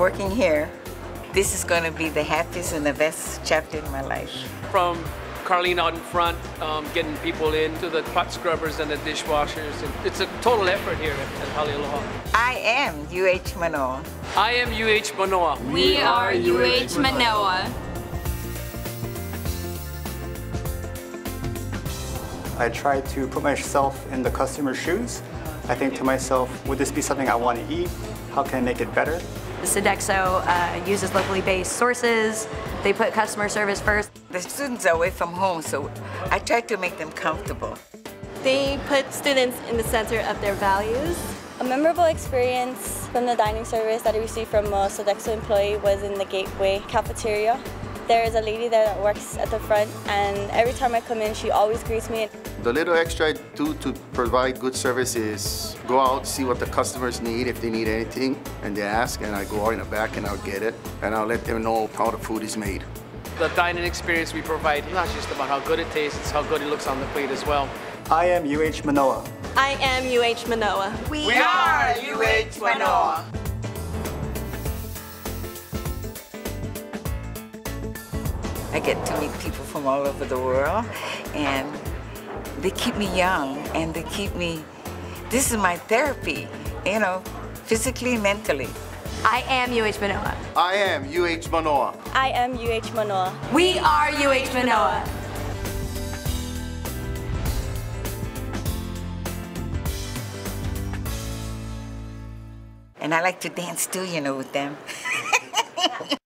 working here. This is going to be the happiest and the best chapter in my life. From Carlene out in front, um, getting people in, to the pot scrubbers and the dishwashers. And it's a total effort here at, at Hale I am UH Manoa. I am UH Manoa. We are UH Manoa. I try to put myself in the customer's shoes. I think to myself, would this be something I want to eat? How can I make it better? Sodexo uh, uses locally based sources. They put customer service first. The students are away from home, so I try to make them comfortable. They put students in the center of their values. A memorable experience from the dining service that I received from a Sodexo employee was in the Gateway cafeteria. There is a lady there that works at the front, and every time I come in, she always greets me. The little extra I do to provide good service is go out, see what the customers need, if they need anything, and they ask, and I go out in the back and I'll get it, and I'll let them know how the food is made. The dining experience we provide is not just about how good it tastes, it's how good it looks on the plate as well. I am UH Manoa. I am UH Manoa. We, we are UH Manoa. I get to meet people from all over the world, and they keep me young, and they keep me, this is my therapy, you know, physically, mentally. I am UH Manoa. I am UH Manoa. I am UH Manoa. We are UH Manoa. And I like to dance too, you know, with them.